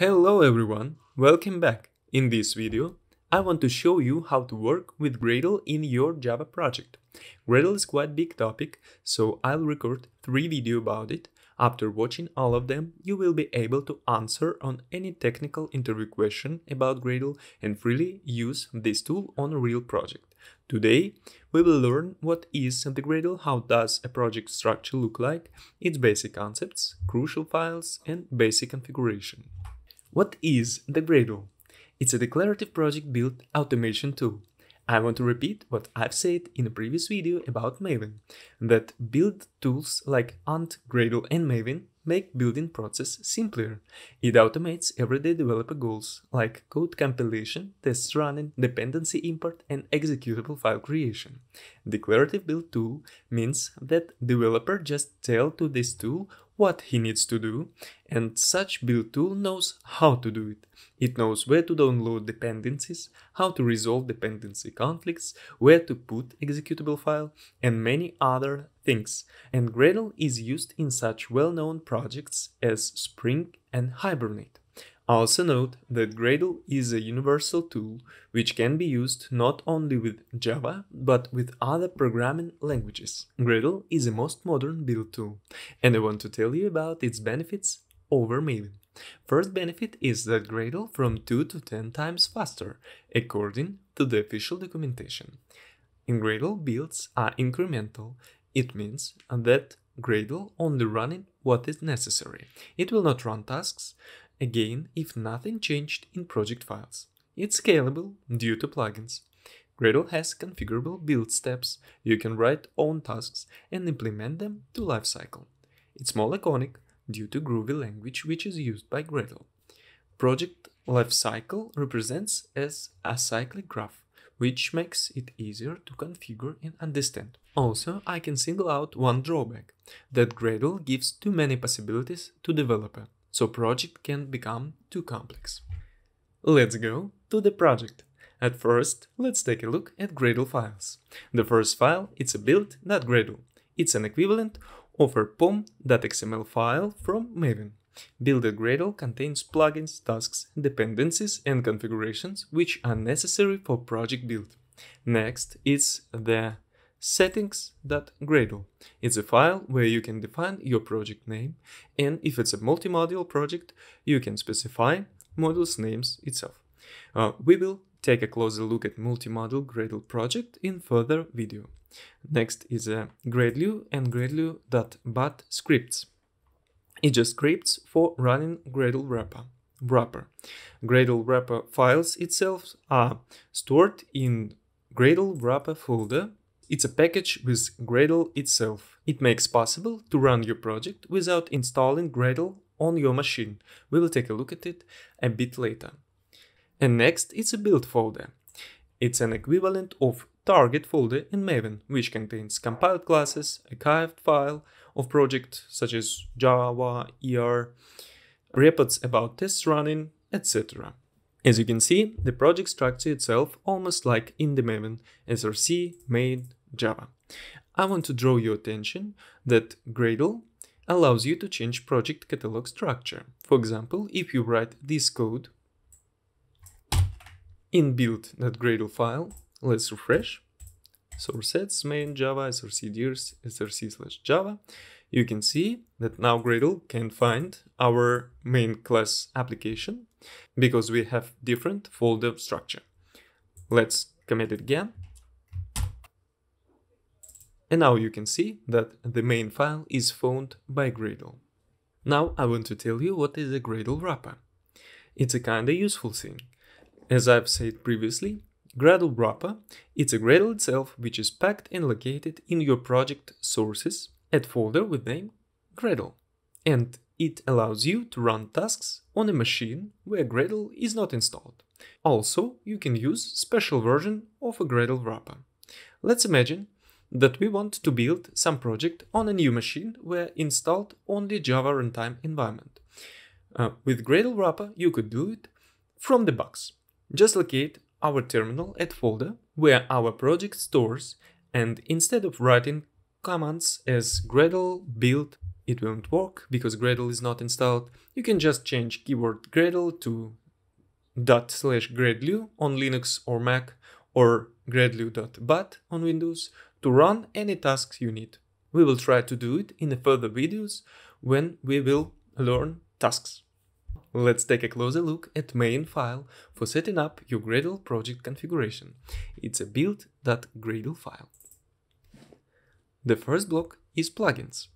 Hello everyone, welcome back. In this video, I want to show you how to work with Gradle in your Java project. Gradle is quite big topic, so I'll record three videos about it. After watching all of them, you will be able to answer on any technical interview question about Gradle and freely use this tool on a real project. Today, we will learn what is the Gradle, how does a project structure look like, its basic concepts, crucial files, and basic configuration. What is the Gradle? It's a declarative project build automation tool. I want to repeat what I've said in a previous video about Maven, that build tools like Ant, Gradle and Maven make building process simpler. It automates everyday developer goals like code compilation, test running, dependency import, and executable file creation. Declarative build tool means that developer just tell to this tool what he needs to do, and such build tool knows how to do it. It knows where to download dependencies, how to resolve dependency conflicts, where to put executable file, and many other things. And Gradle is used in such well-known projects as Spring and Hibernate. Also note that Gradle is a universal tool which can be used not only with Java but with other programming languages. Gradle is the most modern build tool and I want to tell you about its benefits over Maven. First benefit is that Gradle from 2 to 10 times faster according to the official documentation. In Gradle builds are incremental. It means that Gradle only running what is necessary. It will not run tasks again if nothing changed in project files. It's scalable due to plugins. Gradle has configurable build steps, you can write own tasks and implement them to lifecycle. It's more laconic due to Groovy language which is used by Gradle. Project lifecycle represents as acyclic graph, which makes it easier to configure and understand. Also, I can single out one drawback, that Gradle gives too many possibilities to developer so project can become too complex. Let's go to the project. At first, let's take a look at Gradle files. The first file is a build.gradle. It's an equivalent of a pom.xml file from Maven. Build.gradle contains plugins, tasks, dependencies, and configurations which are necessary for project build. Next is the settings.gradle. It's a file where you can define your project name and if it's a multi-module project, you can specify modules names itself. Uh, we will take a closer look at multi-module Gradle project in further video. Next is a Gradle and Gradle.bat scripts. It's just scripts for running Gradle wrapper. wrapper. Gradle wrapper files itself are stored in Gradle wrapper folder it's a package with Gradle itself. It makes possible to run your project without installing Gradle on your machine. We will take a look at it a bit later. And next, it's a build folder. It's an equivalent of target folder in Maven, which contains compiled classes, archived file of project such as Java, ER, reports about tests running, etc. As you can see, the project structure itself almost like in the Maven, src, main, Java. I want to draw your attention that Gradle allows you to change project catalog structure. For example, if you write this code in build.gradle file, let's refresh, source sets main java src dirs src slash java, you can see that now Gradle can find our main class application because we have different folder structure. Let's commit it again and now you can see that the main file is found by Gradle. Now I want to tell you what is a Gradle wrapper. It's a kinda useful thing. As I've said previously, Gradle wrapper it's a Gradle itself which is packed and located in your project sources at folder with name Gradle. And it allows you to run tasks on a machine where Gradle is not installed. Also, you can use special version of a Gradle wrapper. Let's imagine that we want to build some project on a new machine where installed only Java runtime environment. Uh, with Gradle wrapper, you could do it from the box. Just locate our terminal at folder where our project stores and instead of writing commands as Gradle build it won't work because Gradle is not installed, you can just change keyword Gradle to dot slash gradlew on Linux or Mac or gradlew.bat on Windows to run any tasks you need. We will try to do it in the further videos when we will learn tasks. Let's take a closer look at main file for setting up your Gradle project configuration. It's a build.gradle file. The first block is plugins.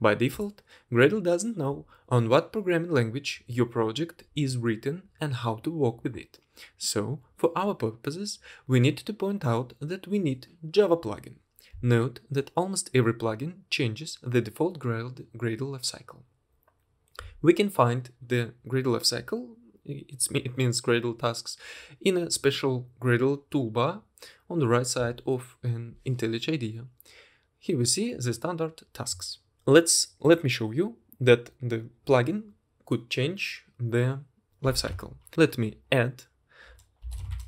By default, Gradle doesn't know on what programming language your project is written and how to work with it. So, for our purposes, we need to point out that we need Java plugin. Note that almost every plugin changes the default Gradle lifecycle. We can find the Gradle lifecycle, it means Gradle tasks, in a special Gradle toolbar on the right side of an IntelliJ IDEA. Here we see the standard tasks. Let's let me show you that the plugin could change the lifecycle. Let me add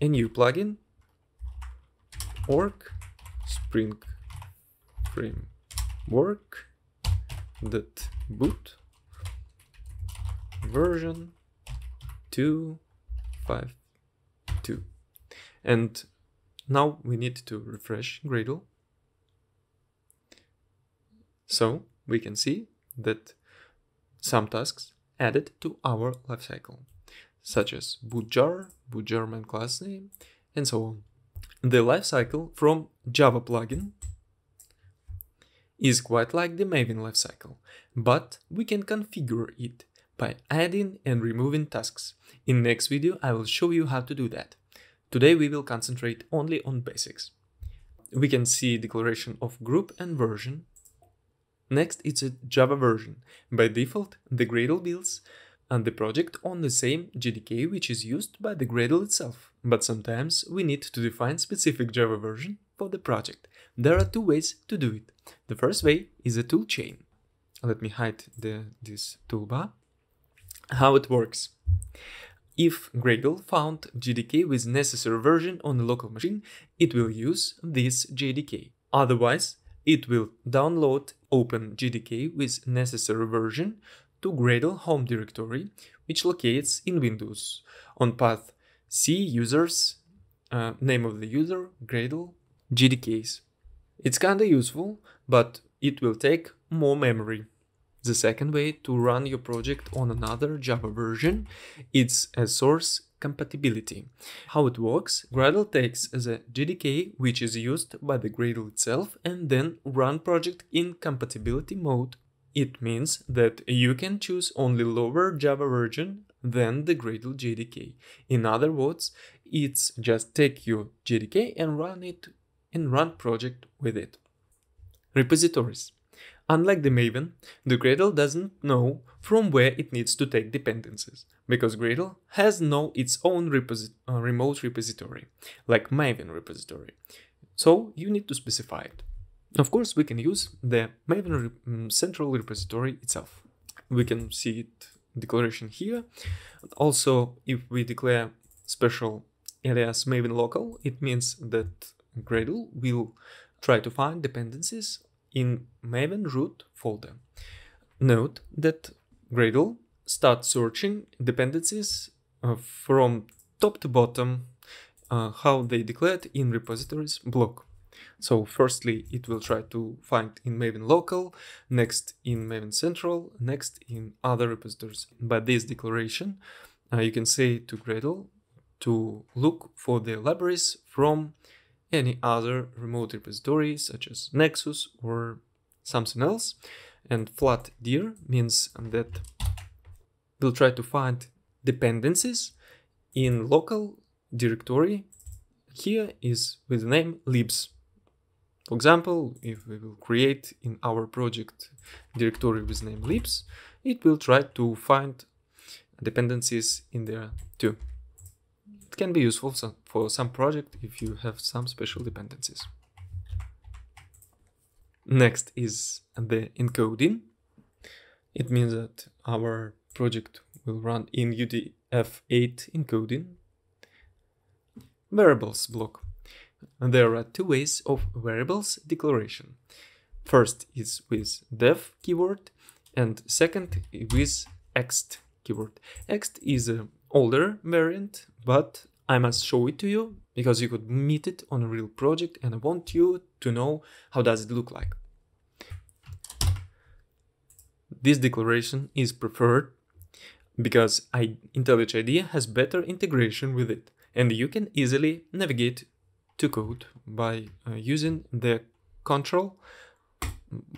a new plugin org spring framework that boot version 252 and now we need to refresh Gradle so we can see that some tasks added to our lifecycle, such as bootjar, bootjar main class name, and so on. The lifecycle from Java plugin is quite like the Maven lifecycle, but we can configure it by adding and removing tasks. In next video I will show you how to do that. Today we will concentrate only on basics. We can see declaration of group and version, Next, it's a Java version. By default, the Gradle builds and the project on the same JDK which is used by the Gradle itself. But sometimes we need to define specific Java version for the project. There are two ways to do it. The first way is a toolchain. Let me hide the, this toolbar. How it works. If Gradle found JDK with necessary version on the local machine, it will use this JDK. Otherwise, it will download open JDK with necessary version to Gradle home directory, which locates in Windows on path C users, uh, name of the user, Gradle, JDKs. It's kinda useful, but it will take more memory. The second way to run your project on another Java version is a source compatibility. How it works, Gradle takes the JDK which is used by the Gradle itself and then run project in compatibility mode. It means that you can choose only lower Java version than the Gradle JDK. In other words, it's just take your JDK and run it and run project with it. Repositories. Unlike the Maven, the Gradle doesn't know from where it needs to take dependencies, because Gradle has no its own reposi uh, remote repository, like Maven repository. So you need to specify it. Of course, we can use the Maven re mm, central repository itself. We can see it declaration here. Also, if we declare special alias Maven local, it means that Gradle will try to find dependencies in Maven root folder. Note that Gradle starts searching dependencies uh, from top to bottom uh, how they declared in repositories block. So firstly, it will try to find in Maven local, next in Maven central, next in other repositories. By this declaration, uh, you can say to Gradle to look for the libraries from any other remote repository such as Nexus or something else. And flat dir means that we'll try to find dependencies in local directory. Here is with the name libs. For example, if we will create in our project directory with name libs, it will try to find dependencies in there too can be useful for some project if you have some special dependencies. Next is the encoding. It means that our project will run in UTF-8 encoding. Variables block. There are two ways of variables declaration. First is with def keyword. and second with ext keyword. ext is an older variant, but I must show it to you because you could meet it on a real project and I want you to know how does it look like. This declaration is preferred because I, IntelliJ IDEA has better integration with it and you can easily navigate to code by uh, using the control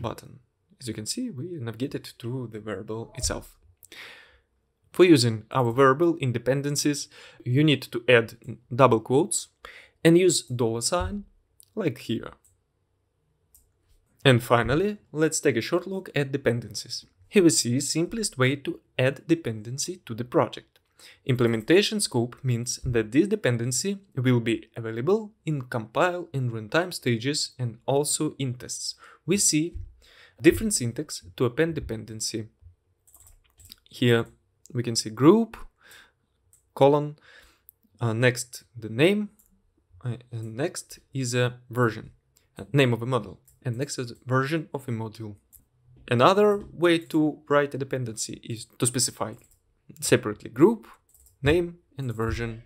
button. As you can see, we navigated to the variable itself. For using our variable dependencies, you need to add double quotes and use dollar sign, like here. And finally, let's take a short look at dependencies. Here we see simplest way to add dependency to the project. Implementation scope means that this dependency will be available in compile and runtime stages and also in tests. We see different syntax to append dependency. Here we can see group, colon, uh, next the name, uh, and next is a version, uh, name of a model, and next is version of a module. Another way to write a dependency is to specify separately group, name, and version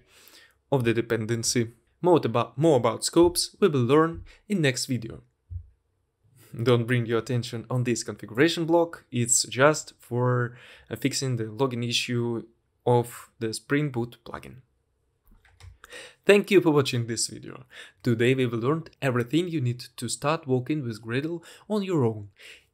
of the dependency. More about, more about scopes we will learn in next video. Don't bring your attention on this configuration block, it's just for uh, fixing the login issue of the Spring Boot plugin. Thank you for watching this video. Today we will learn everything you need to start working with Gradle on your own.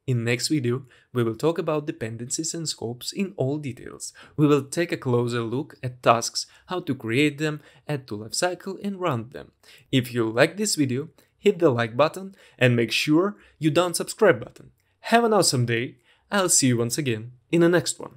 In next video, we will talk about dependencies and scopes in all details. We will take a closer look at tasks, how to create them, add to lifecycle and run them. If you like this video, hit the like button and make sure you don't subscribe button. Have an awesome day. I'll see you once again in the next one.